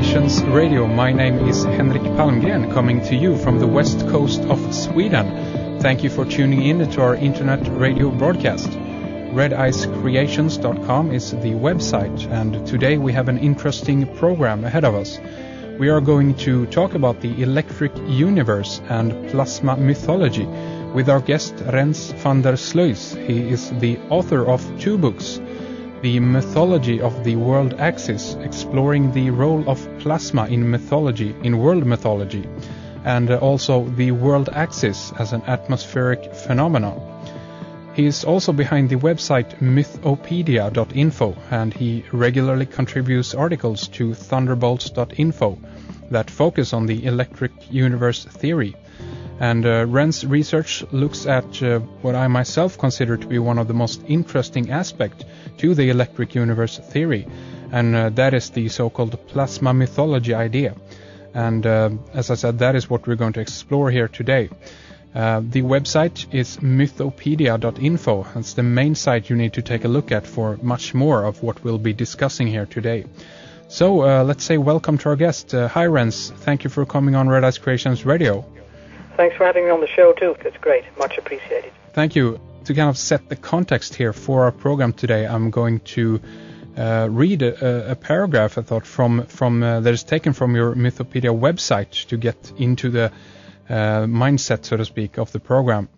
Creations Radio. My name is Henrik Palmgren, coming to you from the west coast of Sweden. Thank you for tuning in to our internet radio broadcast. RedIceCreations.com is the website, and today we have an interesting program ahead of us. We are going to talk about the electric universe and plasma mythology with our guest Rens van der Sluijs. He is the author of two books the mythology of the world axis, exploring the role of plasma in mythology, in world mythology, and uh, also the world axis as an atmospheric phenomenon. He is also behind the website mythopedia.info and he regularly contributes articles to thunderbolts.info that focus on the electric universe theory. And uh, Ren's research looks at uh, what I myself consider to be one of the most interesting aspects to the electric universe theory, and uh, that is the so-called plasma mythology idea. And uh, as I said, that is what we're going to explore here today. Uh, the website is mythopedia.info. That's the main site you need to take a look at for much more of what we'll be discussing here today. So uh, let's say welcome to our guest. hi, Rens. Thank you for coming on Red Ice Creations Radio. Thanks for having me on the show, too. It's great. Much appreciated. Thank you. To kind of set the context here for our program today, I'm going to uh, read a, a, paragraph I thought from from uh, that is taken from your Mythopedia website to get into the uh, mindset, so to speak, of the program.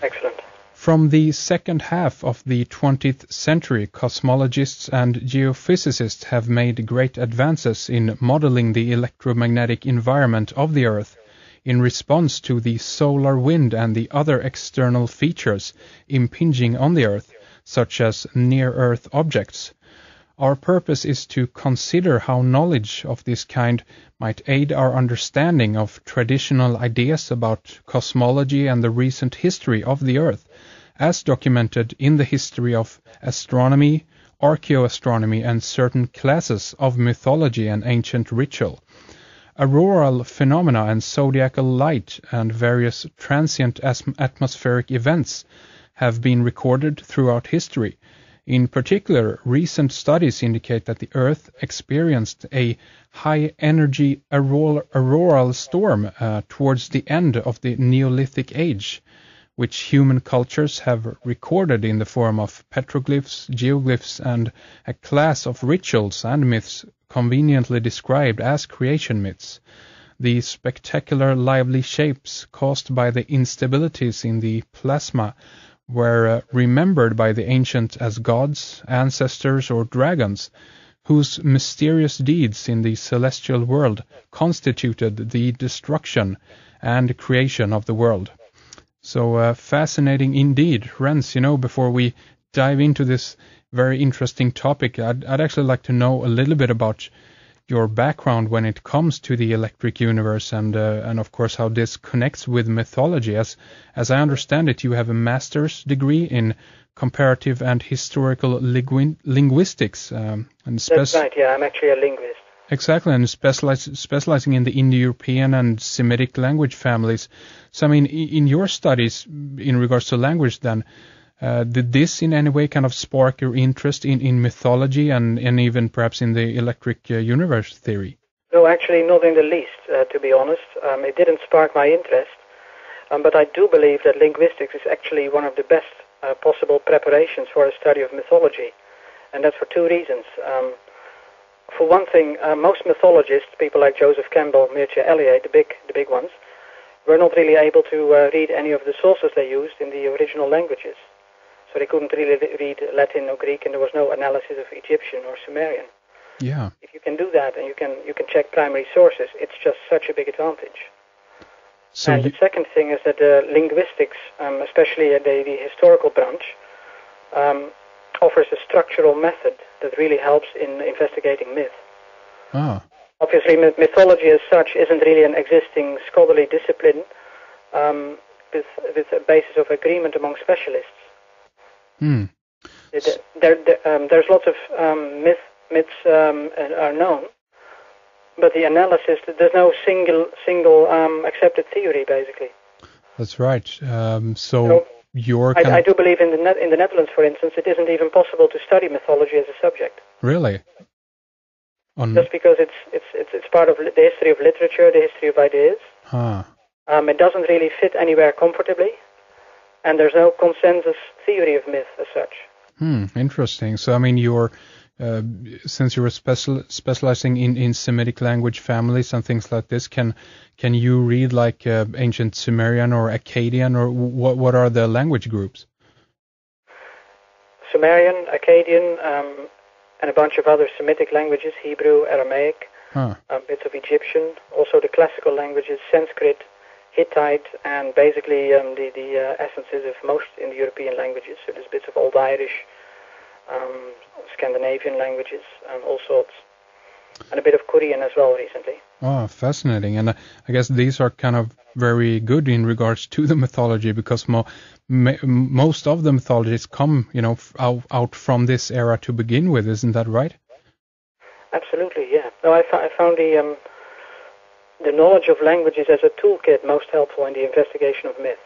Excellent. From the second half of the 20th century, cosmologists and geophysicists have made great advances in modeling the electromagnetic environment of the Earth in response to the solar wind and the other external features impinging on the Earth, such as near-Earth objects. Our purpose is to consider how knowledge of this kind might aid our understanding of traditional ideas about cosmology and the recent history of the Earth, as documented in the history of astronomy, archaeoastronomy, and certain classes of mythology and ancient ritual. Auroral phenomena and zodiacal light and various transient atmospheric events have been recorded throughout history. In particular, recent studies indicate that the Earth experienced a high energy auroral storm uh, towards the end of the Neolithic Age, which human cultures have recorded in the form of petroglyphs, geoglyphs, and a class of rituals and myths conveniently described as creation myths. The spectacular lively shapes caused by the instabilities in the plasma were uh, remembered by the ancients as gods, ancestors, or dragons, whose mysterious deeds in the celestial world constituted the destruction and creation of the world. So uh, fascinating indeed. Rens, you know, before we dive into this very interesting topic. I'd, I'd actually like to know a little bit about your background when it comes to the electric universe and uh, and of course how this connects with mythology as as I understand it you have a master's degree in comparative and historical linguistics um, and That's right yeah I'm actually a linguist Exactly, and specialize, specializing in the Indo-European and Semitic language families. So, I mean, in your studies in regards to language, then, uh, did this in any way kind of spark your interest in, in mythology and, and even perhaps in the electric uh, universe theory? No, actually, not in the least, uh, to be honest. Um, it didn't spark my interest. Um, but I do believe that linguistics is actually one of the best uh, possible preparations for a study of mythology. And that's for two reasons. Um, for one thing, uh, most mythologists, people like Joseph Campbell, Mircea Eliade, the big, the big ones, were not really able to uh, read any of the sources they used in the original languages. So they couldn't really read Latin or Greek, and there was no analysis of Egyptian or Sumerian. Yeah. If you can do that and you can you can check primary sources, it's just such a big advantage. So and you... the second thing is that the linguistics, um, especially the, the historical branch, um, offers a structural method that really helps in investigating myth. Ah. Obviously, mythology as such isn't really an existing scholarly discipline um, with, with a basis of agreement among specialists. Hmm. There, there, um, there's lots of um, myth, myths um, are known, but the analysis there's no single single um, accepted theory basically. That's right. Um, so, so your I, I, do believe in the Net, in the Netherlands, for instance, it isn't even possible to study mythology as a subject. Really? On just because it's it's it's, it's part of the history of literature, the history of ideas. ah, Um, it doesn't really fit anywhere comfortably, and there's no consensus theory of myth as such. hmm, interesting. So I mean, you're uh, since you were special specializing in in Semitic language families and things like this, can can you read like uh, ancient Sumerian or Akkadian or what what are the language groups? Sumerian, Akkadian, um, and a bunch of other Semitic languages: Hebrew, Aramaic, Huh. um, bits of Egyptian, also the classical languages: Sanskrit, Hittite, and basically um, the the uh, essences of most Indo-European languages. So there's bits of Old Irish, um, Scandinavian languages, and all sorts, and a bit of Korean as well recently. Oh, fascinating. And uh, I guess these are kind of very good in regards to the mythology because mo- ma- most of the mythologies come, you know, f- out, out from this era to begin with. Isn't that right? Absolutely, yeah. No, I, I found the um, the knowledge of languages as a toolkit most helpful in the investigation of myth.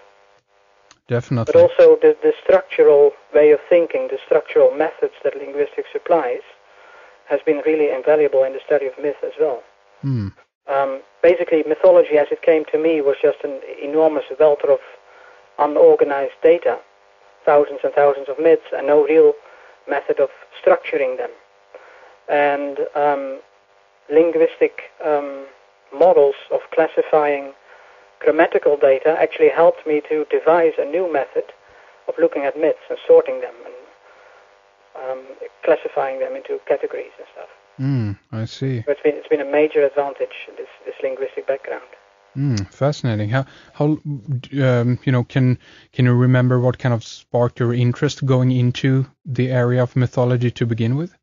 Definitely. But also the, the structural way of thinking, the structural methods that linguistics supplies, has been really invaluable in the study of myth as well. Hmm. Um, basically, mythology as it came to me was just an enormous welter of unorganized data, thousands and thousands of myths, and no real method of structuring them. And um, linguistic um, models of classifying grammatical data actually helped me to devise a new method of looking at myths and sorting them and um, classifying them into categories and stuff. Hmm. I see. So it's been it's been a major advantage this this linguistic background. Hmm. Fascinating. How how um, you know can can you remember what kind of sparked your interest going into the area of mythology to begin with?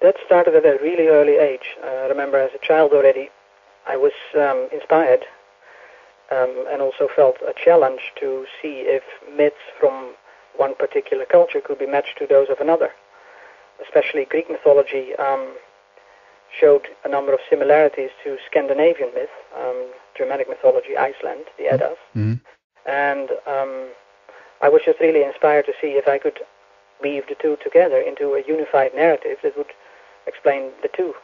That started at a really early age. I remember as a child already, I was um, inspired um, and also felt a challenge to see if myths from one particular culture could be matched to those of another. Especially Greek mythology um, showed a number of similarities to Scandinavian myth, um, Germanic mythology, Iceland, the Eddas, Hmm. and um, I was just really inspired to see if I could weave the two together into a unified narrative that would explain the two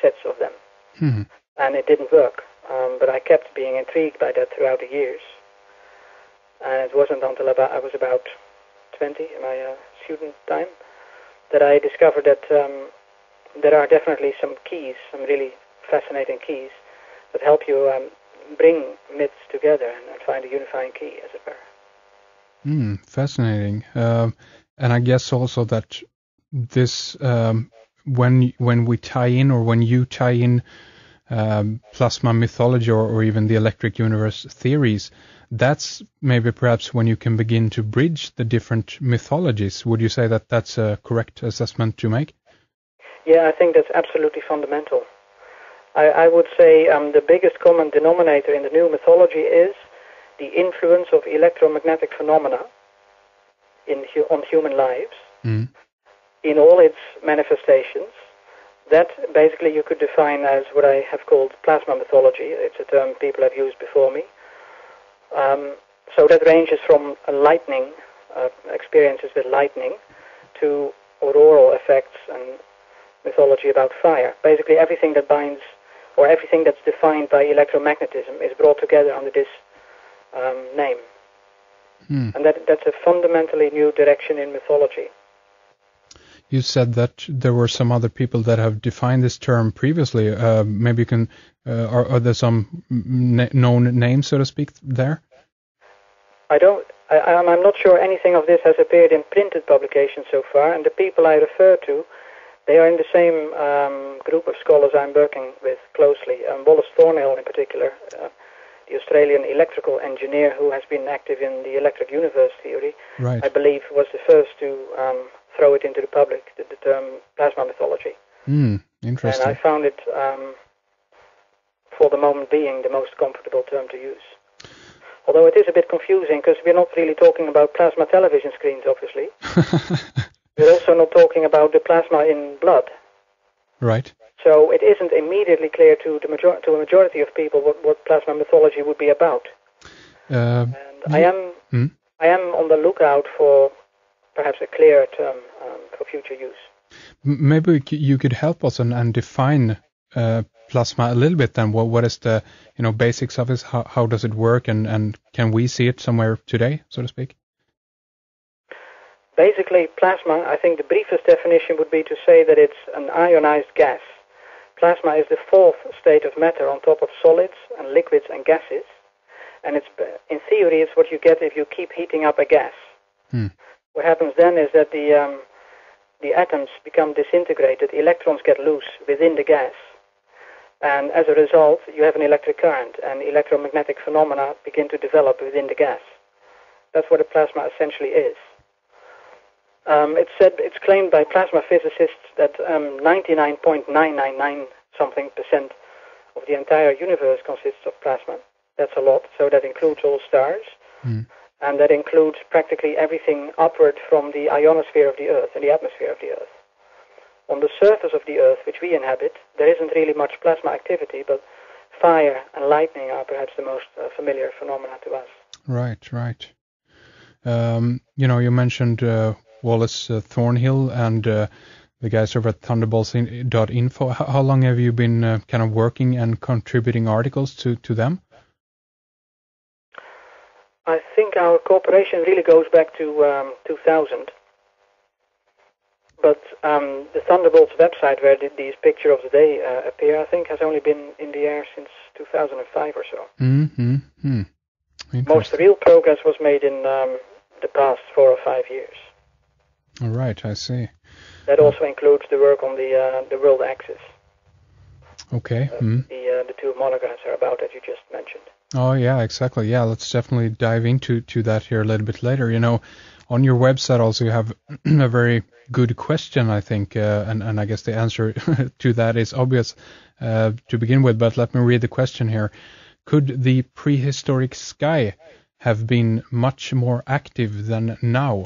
sets of them. Hmm. And it didn't work, um, but I kept being intrigued by that throughout the years. And it wasn't until about I was about 20 in my uh, student time that I discovered that um, there are definitely some keys, some really fascinating keys that help you um, bring myths together and, and find a unifying key, as it were. Hmm, fascinating. Um, and I guess also that this, um, when when we tie in or when you tie in um, plasma mythology or, or even the electric universe theories, that's maybe perhaps when you can begin to bridge the different mythologies. Would you say that that's a correct assessment to make? Yeah, I think that's absolutely fundamental. I, I would say um, the biggest common denominator in the new mythology is the influence of electromagnetic phenomena in hu- on human lives Mm. In all its manifestations. That basically you could define as what I have called plasma mythology. It's a term people have used before me. Um, so that ranges from lightning, uh, experiences with lightning, to auroral effects and mythology about fire. Basically, everything that binds or everything that's defined by electromagnetism is brought together under this um, name. Hmm. And that, that's a fundamentally new direction in mythology. You said that there were some other people that have defined this term previously. Uh, maybe you can. Uh, are, are there some known names, so to speak, there? I don't. I, I'm I'm not sure anything of this has appeared in printed publications so far, and the people I refer to, they are in the same um, group of scholars I'm working with closely. Um, Wallace Thornhill, in particular, uh, the Australian electrical engineer who has been active in the electric universe theory, Right. I believe was the first to um, throw it into the public, the, the term plasma mythology. Hmm. And Interesting. I found it, um, for the moment being, the most comfortable term to use. Although it is a bit confusing because we're not really talking about plasma television screens, obviously. We're also not talking about the plasma in blood. right. So it isn't immediately clear to the major- to a majority of people what, what plasma mythology would be about. Uh, And I am Hmm. I am on the lookout for perhaps a clearer term um, for future use. maybe you could help us and, and define uh, plasma a little bit then. What what is the you know basics of it how, how does it work? And and can we see it somewhere today so to speak? Basically plasma i think the briefest definition would be to say that it's an ionized gas. Plasma is the fourth state of matter on top of solids and liquids and gases. And it's in theory it's what you get if you keep heating up a gas. Hmm. What happens then is that the um, the atoms become disintegrated electrons get loose within the gas and as a result, you have an electric current, and electromagnetic phenomena begin to develop within the gas. That's what a plasma essentially is. Um, it's said, it's claimed by plasma physicists that um, 99.999 something percent of the entire universe consists of plasma. That's a lot. So that includes all stars, mm. And that includes practically everything upward from the ionosphere of the Earth and the atmosphere of the Earth on the surface of the Earth, which we inhabit, there isn't really much plasma activity, but fire and lightning are perhaps the most uh, familiar phenomena to us. Right, right. Um, you know, you mentioned uh, Wallace uh, Thornhill and uh, the guys over at Thunderbolts.info. How, long have you been uh, kind of working and contributing articles to, to them? I think our cooperation really goes back to um, 2000. But um, the Thunderbolts website, where did these picture of the day uh, appear, I think, has only been in the air since 2005 or so. Mm-hmm. Hmm. Most real progress was made in um, the past four or five years. All right, I see. That also includes the work on the uh, the world axis. Okay. Uh, mm. The uh, the two monographs are about that you just mentioned. Oh yeah, exactly. Yeah, let's definitely dive into to that here a little bit later. You know, on your website also you have a very good question, I think, uh, and, and I guess the answer to that is obvious uh, to begin with. But let me read the question here: Could the prehistoric sky have been much more active than now?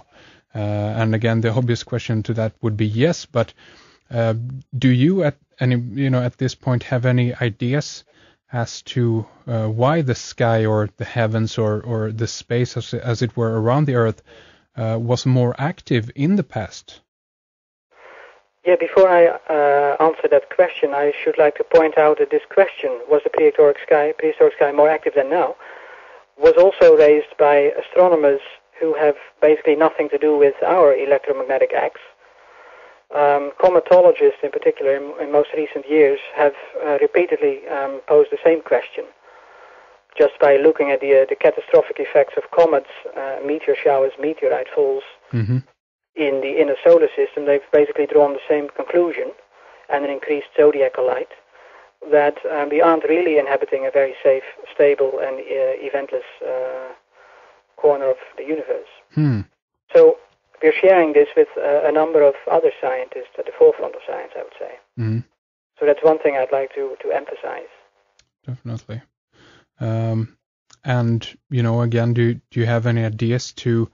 Uh, and again, the obvious question to that would be yes. But uh, do you, at any, you know, at this point, have any ideas? As to uh, why the sky or the heavens or, or the space as, as it were around the earth uh, was more active in the past? Yeah, before I uh, answer that question, I should like to point out that this question, was the prehistoric sky, prehistoric sky more active than now, was also raised by astronomers who have basically nothing to do with our electromagnetic acts. Um, cometologists, in particular, in, in, most recent years, have uh, repeatedly um, posed the same question. Just by looking at the, uh, the catastrophic effects of comets, uh, meteor showers, meteorite falls, mm-hmm in the inner solar system, they've basically drawn the same conclusion and an increased zodiacal light that um, we aren't really inhabiting a very safe, stable, and uh, eventless uh, corner of the universe. Hmm. So we're sharing this with uh, a number of other scientists at the forefront of science, I would say. Mm-hmm. So that's one thing I'd like to, to emphasize. Definitely. Um, and, you know, again, do, do you have any ideas to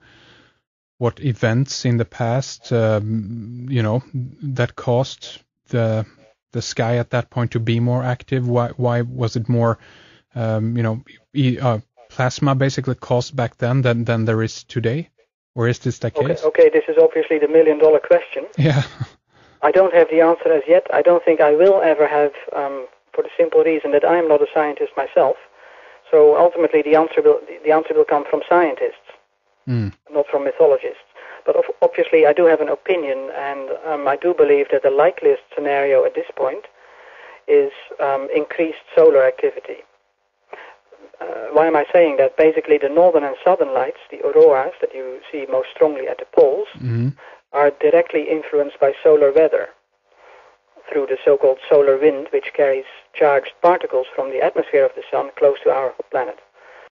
what events in the past, um, you know, that caused the the sky at that point to be more active? Why why was it more, um, you know, e- uh, plasma basically caused back then than than there is today? Or is this the case? Okay, okay, this is obviously the million dollar question. Yeah. I don't have the answer as yet. I don't think I will ever have, um, for the simple reason that I am not a scientist myself. So ultimately, the answer will the answer will come from scientists mm. not from mythologists. But obviously, I do have an opinion, and um, I do believe that the likeliest scenario at this point is um, increased solar activity. Uh, why am I saying that? Basically, the northern and southern lights, the auroras that you see most strongly at the poles, mm-hmm. are directly influenced by solar weather through the so-called solar wind, which carries charged particles from the atmosphere of the sun close to our planet.